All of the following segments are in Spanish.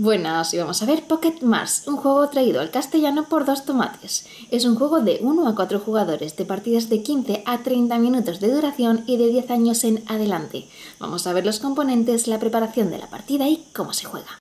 Buenas, y vamos a ver Pocket Mars, un juego traído al castellano por dos tomates. Es un juego de 1 a 4 jugadores, de partidas de 15 a 30 minutos de duración y de 10 años en adelante. Vamos a ver los componentes, la preparación de la partida y cómo se juega.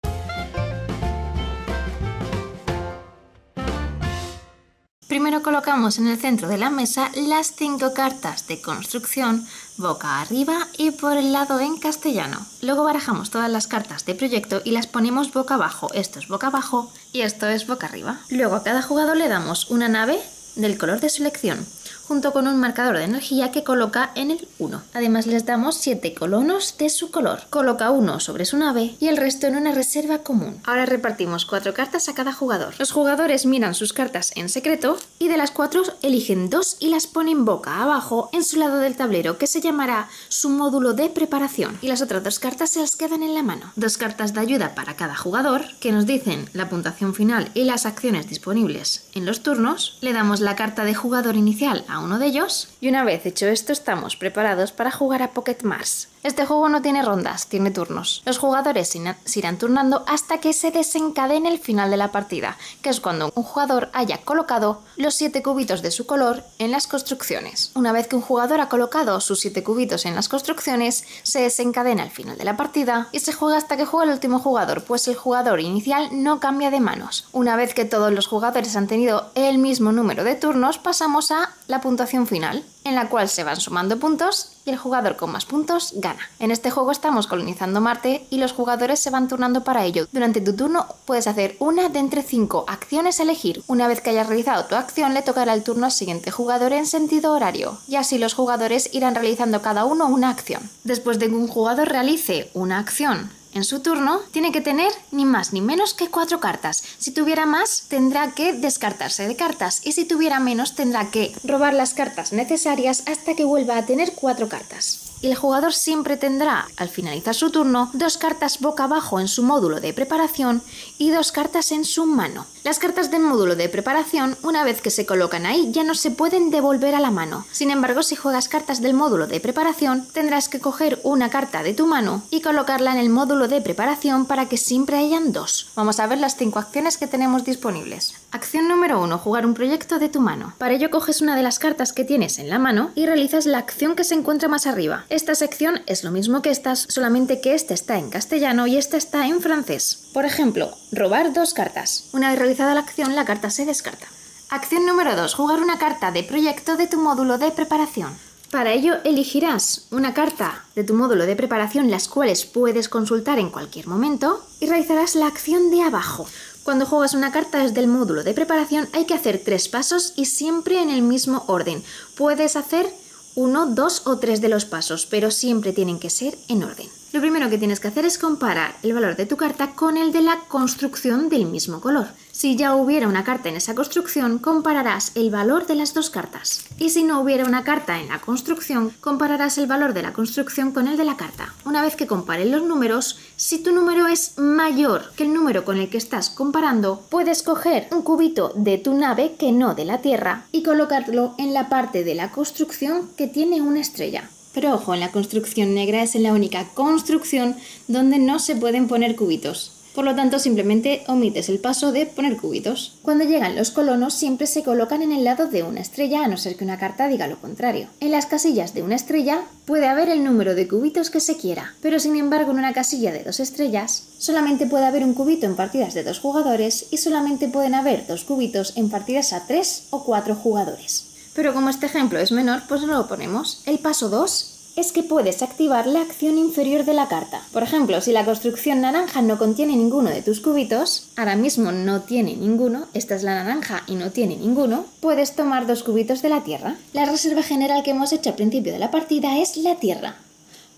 Primero colocamos en el centro de la mesa las cinco cartas de construcción boca arriba y por el lado en castellano. Luego barajamos todas las cartas de proyecto y las ponemos boca abajo. Esto es boca abajo y esto es boca arriba. Luego a cada jugador le damos una nave del color de su elección junto con un marcador de energía que coloca en el 1. Además les damos 7 colonos de su color. Coloca uno sobre su nave y el resto en una reserva común. Ahora repartimos 4 cartas a cada jugador. Los jugadores miran sus cartas en secreto y de las 4 eligen 2 y las ponen boca abajo en su lado del tablero que se llamará su módulo de preparación y las otras dos cartas se las quedan en la mano. Dos cartas de ayuda para cada jugador que nos dicen la puntuación final y las acciones disponibles en los turnos. Le damos la carta de jugador inicial a uno de ellos y una vez hecho esto estamos preparados para jugar a Pocket Mars. Este juego no tiene rondas, tiene turnos. Los jugadores se irán turnando hasta que se desencadene el final de la partida, que es cuando un jugador haya colocado los 7 cubitos de su color en las construcciones. Una vez que un jugador ha colocado sus 7 cubitos en las construcciones, se desencadena el final de la partida y se juega hasta que juega el último jugador, pues el jugador inicial no cambia de manos. Una vez que todos los jugadores han tenido el mismo número de turnos, pasamos a la puntuación final en la cual se van sumando puntos y el jugador con más puntos gana. En este juego estamos colonizando Marte y los jugadores se van turnando para ello. Durante tu turno puedes hacer una de entre cinco acciones a elegir. Una vez que hayas realizado tu acción le tocará el turno al siguiente jugador en sentido horario y así los jugadores irán realizando cada uno una acción. Después de que un jugador realice una acción en su turno, tiene que tener ni más ni menos que cuatro cartas. Si tuviera más, tendrá que descartarse de cartas y si tuviera menos, tendrá que robar las cartas necesarias hasta que vuelva a tener cuatro cartas y el jugador siempre tendrá, al finalizar su turno, dos cartas boca abajo en su módulo de preparación y dos cartas en su mano. Las cartas del módulo de preparación, una vez que se colocan ahí, ya no se pueden devolver a la mano. Sin embargo, si juegas cartas del módulo de preparación, tendrás que coger una carta de tu mano y colocarla en el módulo de preparación para que siempre hayan dos. Vamos a ver las cinco acciones que tenemos disponibles. Acción número 1. Jugar un proyecto de tu mano. Para ello coges una de las cartas que tienes en la mano y realizas la acción que se encuentra más arriba. Esta sección es lo mismo que estas, solamente que esta está en castellano y esta está en francés. Por ejemplo, robar dos cartas. Una vez realizada la acción, la carta se descarta. Acción número 2. Jugar una carta de proyecto de tu módulo de preparación. Para ello elegirás una carta de tu módulo de preparación, las cuales puedes consultar en cualquier momento, y realizarás la acción de abajo. Cuando juegas una carta desde el módulo de preparación hay que hacer tres pasos y siempre en el mismo orden. Puedes hacer uno, dos o tres de los pasos, pero siempre tienen que ser en orden. Lo primero que tienes que hacer es comparar el valor de tu carta con el de la construcción del mismo color. Si ya hubiera una carta en esa construcción, compararás el valor de las dos cartas. Y si no hubiera una carta en la construcción, compararás el valor de la construcción con el de la carta. Una vez que comparen los números, si tu número es mayor que el número con el que estás comparando, puedes coger un cubito de tu nave que no de la Tierra y colocarlo en la parte de la construcción que tiene una estrella. Pero ojo, en la construcción negra es la única construcción donde no se pueden poner cubitos. Por lo tanto, simplemente omites el paso de poner cubitos. Cuando llegan los colonos, siempre se colocan en el lado de una estrella, a no ser que una carta diga lo contrario. En las casillas de una estrella puede haber el número de cubitos que se quiera, pero sin embargo en una casilla de dos estrellas solamente puede haber un cubito en partidas de dos jugadores y solamente pueden haber dos cubitos en partidas a tres o cuatro jugadores. Pero como este ejemplo es menor, pues no lo ponemos. El paso 2 es que puedes activar la acción inferior de la carta. Por ejemplo, si la construcción naranja no contiene ninguno de tus cubitos, ahora mismo no tiene ninguno, esta es la naranja y no tiene ninguno, puedes tomar dos cubitos de la tierra. La reserva general que hemos hecho al principio de la partida es la tierra.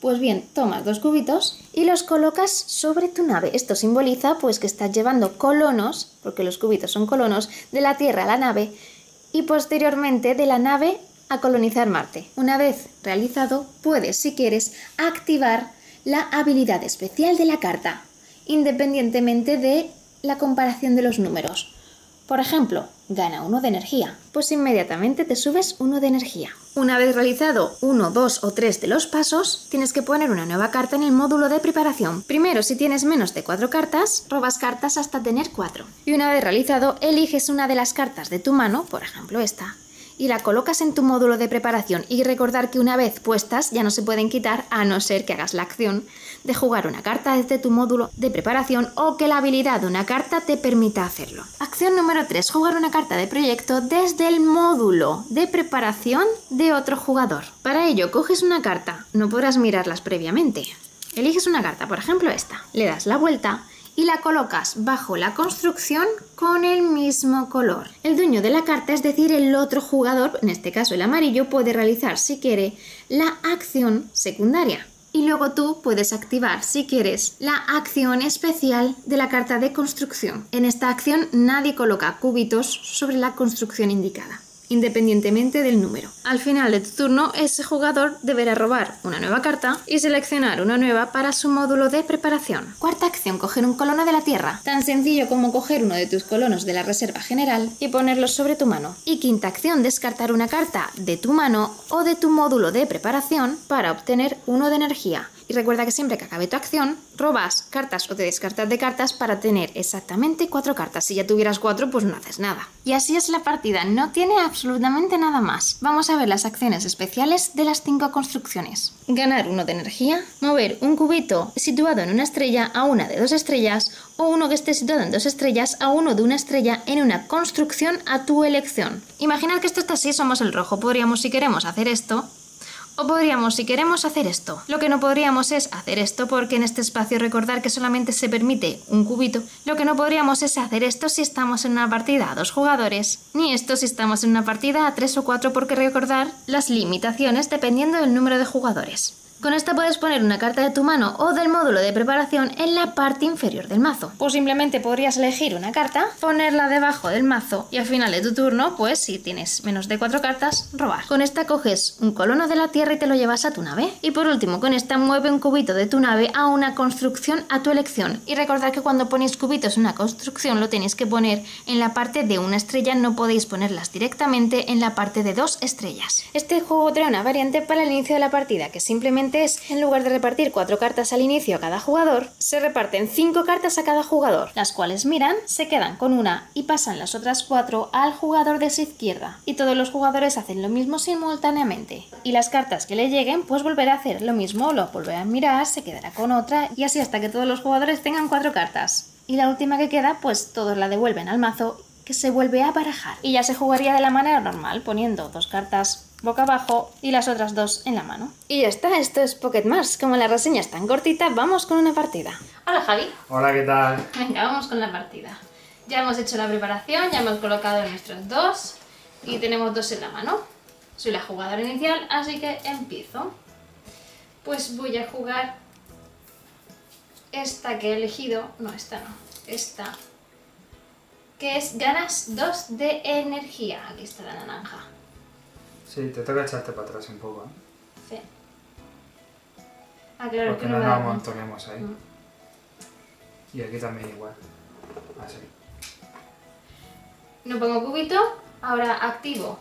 Pues bien, tomas dos cubitos y los colocas sobre tu nave. Esto simboliza pues que estás llevando colonos, porque los cubitos son colonos, de la Tierra a la nave y posteriormente de la nave a colonizar Marte. Una vez realizado, puedes, si quieres, activar la habilidad especial de la carta, independientemente de la comparación de los números. Por ejemplo, gana uno de energía, pues inmediatamente te subes uno de energía. Una vez realizado uno, dos o tres de los pasos, tienes que poner una nueva carta en el módulo de preparación. Primero, si tienes menos de cuatro cartas, robas cartas hasta tener cuatro. Y una vez realizado, eliges una de las cartas de tu mano, por ejemplo esta, y la colocas en tu módulo de preparación y recordar que una vez puestas ya no se pueden quitar a no ser que hagas la acción de jugar una carta desde tu módulo de preparación o que la habilidad de una carta te permita hacerlo. Acción número 3. Jugar una carta de proyecto desde el módulo de preparación de otro jugador. Para ello coges una carta, no podrás mirarlas previamente. Eliges una carta, por ejemplo esta, le das la vuelta y la colocas bajo la construcción con el mismo color. El dueño de la carta, es decir, el otro jugador, en este caso el amarillo, puede realizar si quiere la acción secundaria. Y luego tú puedes activar, si quieres, la acción especial de la carta de construcción. En esta acción nadie coloca cubitos sobre la construcción indicada independientemente del número. Al final de tu turno, ese jugador deberá robar una nueva carta y seleccionar una nueva para su módulo de preparación. Cuarta acción, coger un colono de la tierra. Tan sencillo como coger uno de tus colonos de la reserva general y ponerlos sobre tu mano. Y quinta acción, descartar una carta de tu mano o de tu módulo de preparación para obtener uno de energía. Y recuerda que siempre que acabe tu acción, robas cartas o te descartas de cartas para tener exactamente cuatro cartas. Si ya tuvieras cuatro, pues no haces nada. Y así es la partida, no tiene absolutamente nada más. Vamos a ver las acciones especiales de las cinco construcciones. Ganar uno de energía, mover un cubito situado en una estrella a una de dos estrellas o uno que esté situado en dos estrellas a uno de una estrella en una construcción a tu elección. Imaginad que esto está así, somos el rojo. Podríamos, si queremos hacer esto, o podríamos, si queremos, hacer esto. Lo que no podríamos es hacer esto porque en este espacio recordar que solamente se permite un cubito. Lo que no podríamos es hacer esto si estamos en una partida a dos jugadores, ni esto si estamos en una partida a tres o cuatro porque recordar las limitaciones dependiendo del número de jugadores. Con esta puedes poner una carta de tu mano o del módulo de preparación en la parte inferior del mazo. O simplemente podrías elegir una carta, ponerla debajo del mazo y al final de tu turno, pues si tienes menos de cuatro cartas, robar. Con esta coges un colono de la tierra y te lo llevas a tu nave. Y por último, con esta mueve un cubito de tu nave a una construcción a tu elección. Y recordad que cuando ponéis cubitos en una construcción lo tenéis que poner en la parte de una estrella, no podéis ponerlas directamente en la parte de dos estrellas. Este juego trae una variante para el inicio de la partida, que simplemente en lugar de repartir cuatro cartas al inicio a cada jugador, se reparten cinco cartas a cada jugador, las cuales miran, se quedan con una y pasan las otras cuatro al jugador de su izquierda. Y todos los jugadores hacen lo mismo simultáneamente. Y las cartas que le lleguen, pues volverá a hacer lo mismo, lo volverá a mirar, se quedará con otra y así hasta que todos los jugadores tengan cuatro cartas. Y la última que queda, pues todos la devuelven al mazo que se vuelve a barajar. Y ya se jugaría de la manera normal, poniendo dos cartas boca abajo y las otras dos en la mano. Y ya está, esto es Pocket Mars. Como la reseña es tan cortita, vamos con una partida. Hola Javi. Hola, ¿qué tal? Venga, vamos con la partida. Ya hemos hecho la preparación, ya hemos colocado nuestros dos y tenemos dos en la mano. Soy la jugadora inicial, así que empiezo. Pues voy a jugar esta que he elegido, no, esta no, esta, que es ganas dos de energía. Aquí está la naranja. Sí, te toca echarte para atrás un poco, ¿eh? Sí. Ah, claro, Porque que no me nos amontonemos ahí. Y aquí también igual. Así. No pongo cubito, ahora activo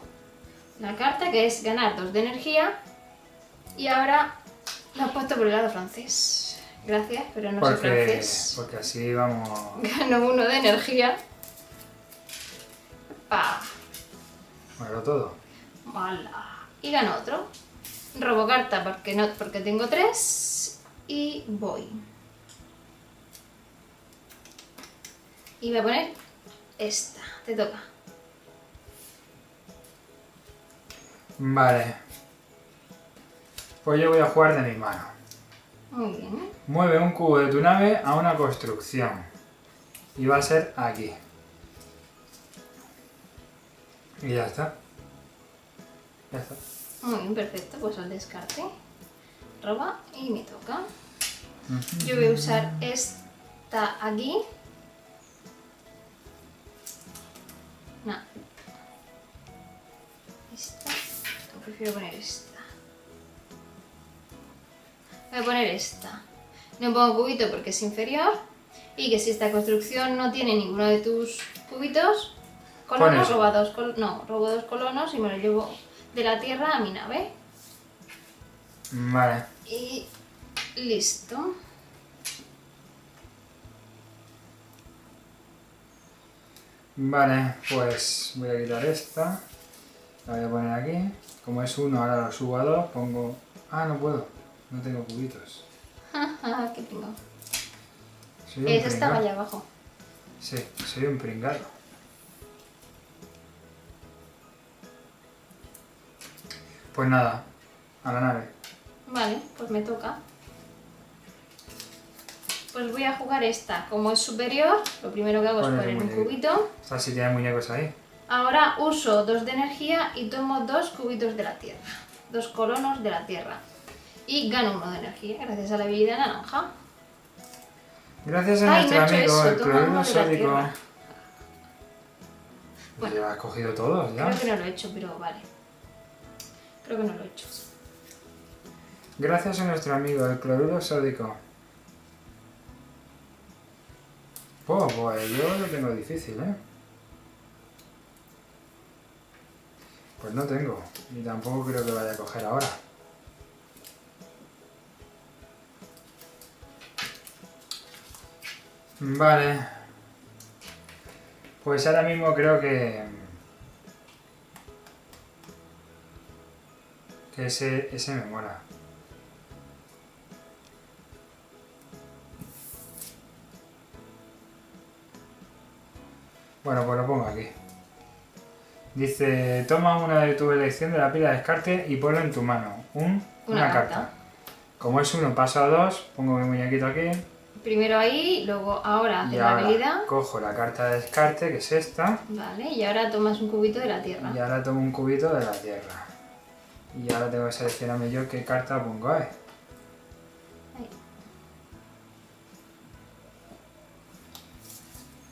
la carta que es ganar dos de energía y ahora la he puesto por el lado francés. Gracias, pero no soy Porque, francés. porque así vamos. Gano uno de energía. Pa. Bueno, todo. Hola. Y gano otro. Robo carta porque, no, porque tengo tres. Y voy. Y voy a poner esta. Te toca. Vale. Pues yo voy a jugar de mi mano. Muy bien. Mueve un cubo de tu nave a una construcción. Y va a ser aquí. Y ya está. Ya está. Muy bien, perfecto. Pues al descarte. Roba y me toca. Yo voy a usar esta aquí. No. Esta. Prefiero poner esta. Voy a poner esta. No pongo cubito porque es inferior. Y que si esta construcción no tiene ninguno de tus cubitos, colonos, roba dos col- no, robo dos colonos y me los llevo de la tierra a mi nave. Vale. Y listo. Vale, pues voy a quitar esta. La voy a poner aquí. Como es uno, ahora lo subo a dos. Pongo... Ah, no puedo. No tengo cubitos. Qué un Esa estaba allá abajo. Sí, soy un pringado. Pues nada, a la nave. Vale, pues me toca. Pues voy a jugar esta. Como es superior, lo primero que hago es poner un cubito. O sea, si tiene muñecos ahí. Ahora uso dos de energía y tomo dos cubitos de la tierra. Dos colonos de la tierra. Y gano uno de energía gracias a la habilidad naranja. Gracias a Ay, nuestro amigo, eso, el cloruro sódico. Pues ya has cogido todos, ya. Creo que no lo he hecho, pero vale. Creo que no lo he hecho. Gracias a nuestro amigo, el cloruro sódico. Pues, pues yo lo tengo difícil, ¿eh? Pues no tengo. Y tampoco creo que vaya a coger ahora. Vale. Pues ahora mismo creo que... Que ese, ese me mola. Bueno, pues lo pongo aquí. Dice, toma una de tu elección de la pila de descarte y ponlo en tu mano. Un, una, Una carta. carta. Como es uno, paso a dos, pongo mi muñequito aquí Primero ahí, luego ahora haces la habilidad. cojo la carta de descarte, que es esta, Vale, y ahora tomas un cubito de la tierra. y ahora tomo un cubito de la tierra. Y ahora tengo que seleccionarme yo qué carta pongo. Ahí.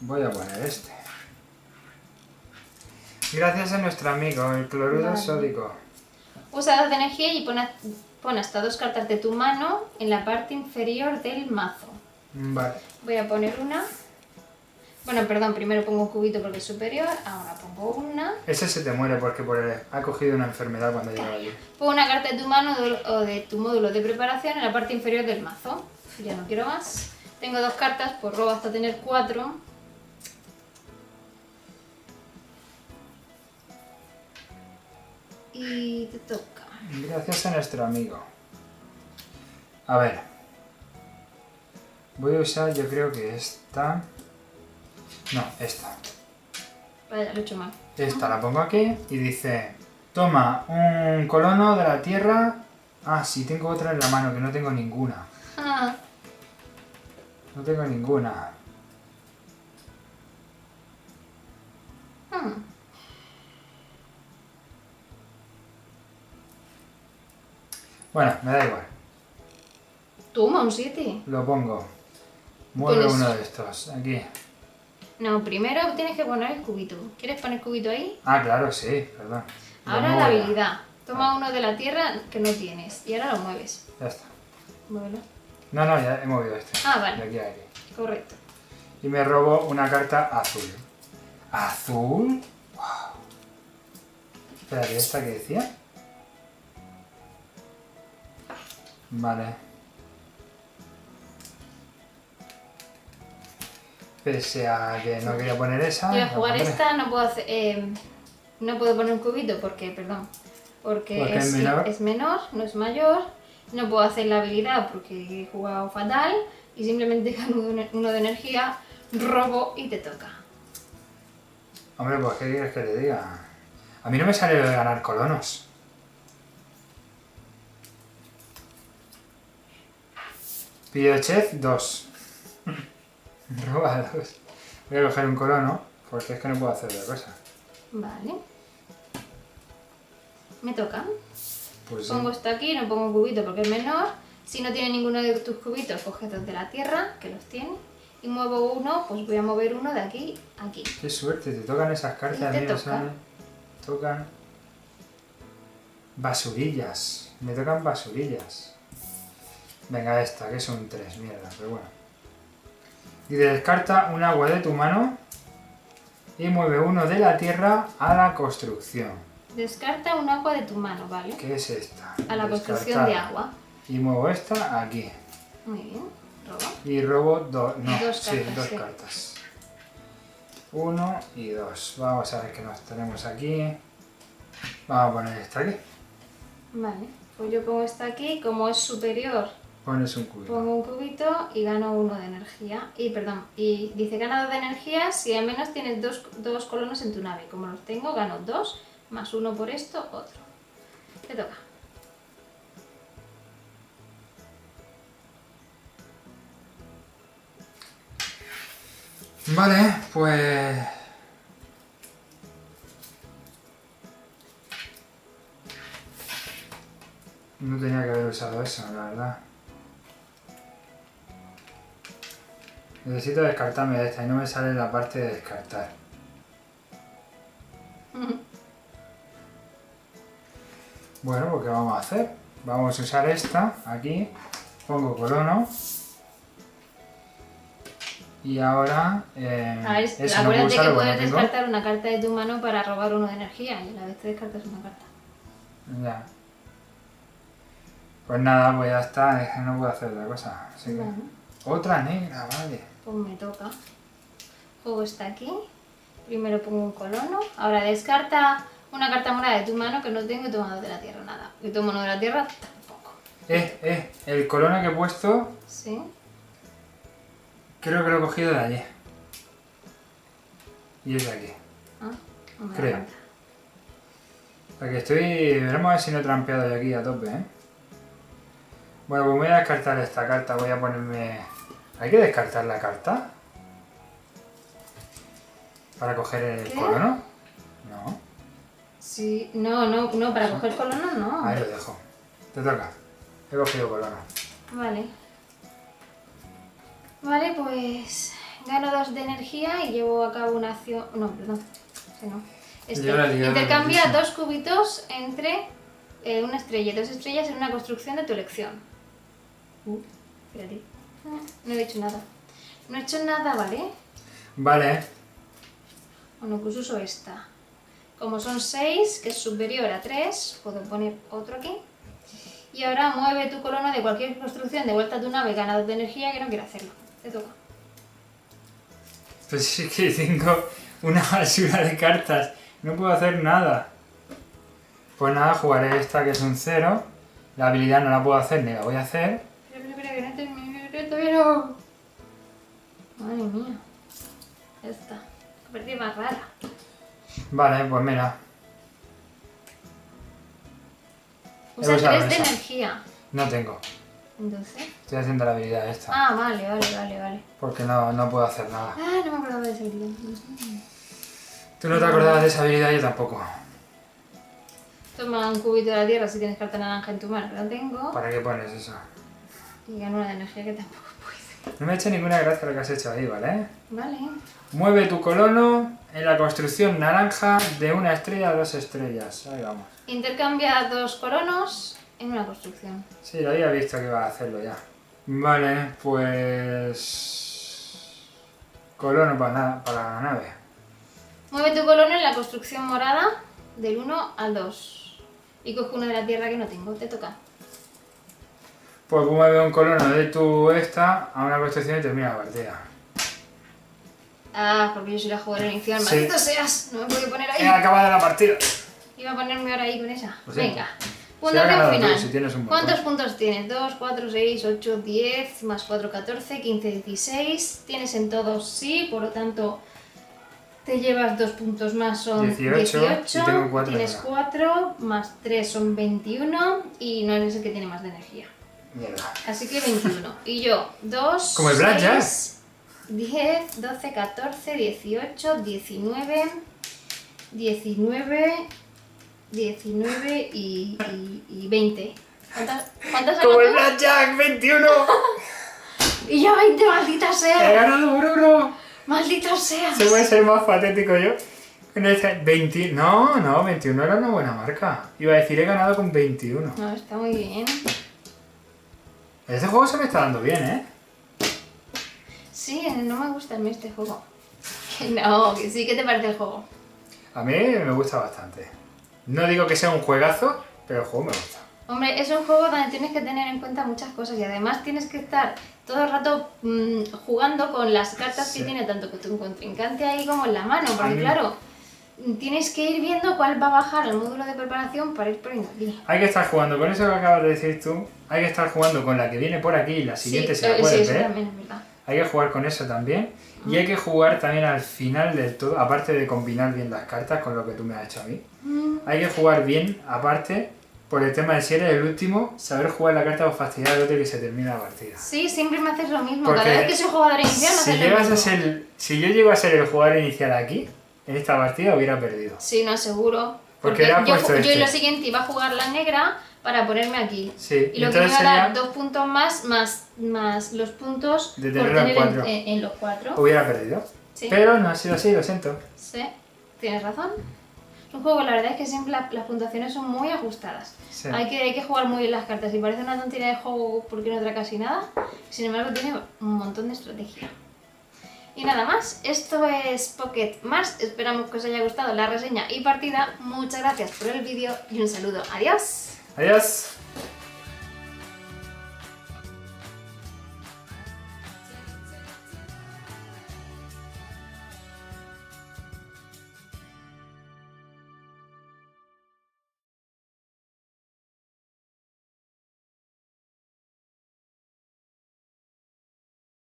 Voy a poner este. Gracias a nuestro amigo, el cloruro Vale. sódico. Usa dos de energía y pon, a- pon hasta dos cartas de tu mano en la parte inferior del mazo. Vale. Voy a poner una. Bueno, perdón, primero pongo un cubito porque es superior, ahora pongo una. Ese se te muere porque por el- ha cogido una enfermedad cuando llega allí. Pongo una carta de tu mano o de tu módulo de preparación en la parte inferior del mazo. Ya no quiero más. Tengo dos cartas, pues robo hasta tener cuatro. Y te toca. Gracias a nuestro amigo. A ver. Voy a usar, yo creo que esta. No, esta. Vaya, lo he hecho mal. Esta la pongo aquí y dice: Toma un colono de la tierra. Ah, sí, tengo otra en la mano, que no tengo ninguna. Ah, No tengo ninguna. hmm. Bueno, me da igual. Toma un 7. Lo pongo. Mueve Pones- uno de estos. Aquí. No, primero tienes que poner el cubito. ¿Quieres poner el cubito ahí? Ah, claro, sí, perdón. Ahora la habilidad. Toma uno de la tierra que no tienes y ahora lo mueves. Ya está. Muévelo. No, no, ya he movido este. Ah, De vale. aquí a aquí. Correcto. Y me robo una carta azul. ¿Azul? ¡Wow! Espérate, ¿esta qué decía? Vale. Pese a que no quería poner esa. Voy a jugar esta, no puedo hacer, eh, no puedo poner un cubito porque, perdón, porque, Porque es, es menor. es menor, no es mayor. No puedo hacer la habilidad porque he jugado fatal y simplemente gano uno de energía, robo y te toca. Hombre, pues ¿qué quieres que le diga? A mí no me sale lo de ganar colonos. Pidochez 2. 2. Voy a coger un colono, porque es que no puedo hacer otra cosa. Vale. Me toca. Pues sí. Pongo esto aquí, no pongo cubito porque es menor. Si no tiene ninguno de tus cubitos, coge dos de la tierra, que los tiene. Y muevo uno, pues voy a mover uno de aquí a aquí. Qué suerte, te tocan esas cartas, te mira, toca. son- Tocan. Basurillas. Me tocan basurillas. Venga, esta, que es un 3, mierda, pero bueno. Y descarta un agua de tu mano Y mueve uno de la tierra a la construcción. Descarta un agua de tu mano, ¿vale? ¿Qué es esta? A la construcción de agua. Y muevo esta aquí. Muy bien. Roba. Y robo dos. No, Dos sí, cartas, dos sí. cartas. Uno y dos. Vamos a ver qué nos tenemos aquí. Vamos a poner esta aquí. Vale. Pues yo pongo esta aquí. Como es superior, Pones un cubito. pongo un cubito y gano uno de energía. Y perdón, y dice ganado de energía si al menos tienes dos, dos colonos en tu nave. Como los tengo, gano dos, más uno por esto, otro. Te toca. Vale, pues. No tenía que haber usado eso, la verdad. Necesito descartarme de esta y no me sale la parte de descartar. Bueno, pues ¿qué vamos a hacer? Vamos a usar esta aquí. Pongo colono. Y ahora. Eh, A ver, eso no puedo acuérdate que puedes descartar una carta de tu mano para robar uno de energía y a la vez te descartas una carta. Ya. Pues nada, pues ya está, es que no puedo hacer otra cosa. Así que- Bueno, Otra negra, vale. pues me toca. Juego está aquí. Primero pongo un colono. Ahora descarta una carta morada de tu mano que no tengo y tu mano de la tierra nada. Y tu mano de la tierra tampoco. Eh, eh, el colono que he puesto, ¿Sí? creo que lo he cogido de allí. Y es de aquí. Ah, no me da Creo. Porque estoy. Veremos a ver si no he trampeado de aquí a tope, ¿eh? Bueno, pues voy a descartar esta carta, voy a ponerme. ¿Hay que descartar la carta? ¿Para coger el ¿Qué? colono? No. Sí, no, no, no, para coger colono no. Ahí lo dejo. Te toca. He cogido colono. Vale. Vale, pues gano dos de energía y llevo a cabo una acción. No, perdón. ese no. Este. La Intercambia dos cubitos entre eh, una estrella y dos estrellas en una construcción de tu elección. Uh, espérate. No he hecho nada. No he hecho nada, ¿vale? Vale. Bueno, pues uso esta. Como son 6, que es superior a 3, puedo poner otro aquí. Y ahora mueve tu colono de cualquier construcción de vuelta a tu nave ganador de energía que no quiero hacerlo. Te toca. Pues sí que tengo una basura de cartas. No puedo hacer nada. Pues nada, jugaré esta que es un 0. La habilidad no la puedo hacer ni la voy a hacer. Espera, espera, espera, que no no. Madre mía. Qué partida más rara. Vale, pues mira. Usa 3 de esa. energía. No tengo. Entonces. Estoy haciendo la habilidad esta. Ah, vale, vale, vale, vale. Porque no, no puedo hacer nada. Ah, no me acordaba de ese hilo. Tú no te acordabas de esa habilidad, yo tampoco. Toma un cubito de la tierra si tienes carta naranja en tu mano, no tengo. ¿Para qué pones eso? Y gano una de energía que tampoco puedo. No me ha hecho ninguna gracia lo que has hecho ahí, ¿vale? Vale. Mueve tu colono en la construcción naranja de una estrella a dos estrellas. Ahí vamos. Intercambia dos colonos en una construcción. Sí, lo había visto que iba a hacerlo ya. Vale, pues... Colono para, para la nave. Mueve tu colono en la construcción morada del 1 al 2. Y coge uno de la tierra que no tengo. Te toca. Pues mueve un colono de tu esta a una construcción y termina la partida. Ah, porque yo soy la jugadora inicial. Sí. ¡Maldito seas! No me puedo poner He ahí. acabado la partida. Iba a ponerme ahora ahí con esa. Siento. Venga. Si has Puntuación ganado tú, final. si. ¿Cuántos puntos tienes? 2, 4, 6, 8, 10, más 4, 14, 15, 16. Tienes en todos sí, por lo tanto te llevas dos puntos más, son 18, 18. y tengo cuatro tienes ahora. 4, más 3 son 21 y no eres el que tiene más de energía. Mierda. Así que 21. Y yo, 2, Como el Blackjack. 10, 12, 14, 18, 19, 19, 19 y, y, y 20. ¿Cuántas, cuántas has Como el ganado? Blackjack 21. Y yo 20, maldita He sea. ganado por uno. Maldita sea. Se puede ser más patético yo. En este 20... No, no, 21 era una buena marca. Iba a decir, he ganado con 21. No, está muy bien. Este juego se me está dando bien, ¿eh? Sí, no me gusta a mí este juego. Que no, que sí, ¿qué te parece el juego? A mí me gusta bastante. No digo que sea un juegazo, pero el juego me gusta. Hombre, es un juego donde tienes que tener en cuenta muchas cosas y además tienes que estar todo el rato mm, jugando con las cartas Sí. que tiene tanto que tu contrincante ahí como en la mano, porque mí- claro, tienes que ir viendo cuál va a bajar el módulo de preparación para ir poniendo aquí. Hay que estar jugando con eso que acabas de decir tú. Hay que estar jugando con la que viene por aquí y la siguiente sí, se la eh, puedes sí, eso ver. también es verdad. Hay que jugar con eso también. Y hay que jugar también al final del todo, aparte de combinar bien las cartas con lo que tú me has hecho a mí. Mm, Hay que jugar bien, aparte, por el tema de si eres el último, saber jugar la carta o fastidiar al otro y que se termine la partida. Sí, siempre me haces lo mismo. Porque Cada vez que soy jugador inicial me Si, haces lo llegas a mismo. ser, si yo llego a ser el jugador inicial aquí, en esta partida hubiera perdido. Sí, no, seguro. Porque le has yo, puesto yo este. en lo siguiente iba a jugar la negra para ponerme aquí. Sí, Y lo que me iba a dar dos puntos más, más, más los puntos De por tenerlo en tener en, cuatro. en- en los cuatro. hubiera perdido. Sí. Pero no ha sido así, lo siento. Sí, tienes razón. Es un juego, la verdad es que siempre la- las puntuaciones son muy ajustadas. Sí. Hay, que, hay que jugar muy bien las cartas. Y parece una tontería de juego porque no trae casi nada. Sin embargo, tiene un montón de estrategia. Y nada más, esto es Pocket Mars. Esperamos que os haya gustado la reseña y partida. Muchas gracias por el vídeo y un saludo. Adiós. Adiós.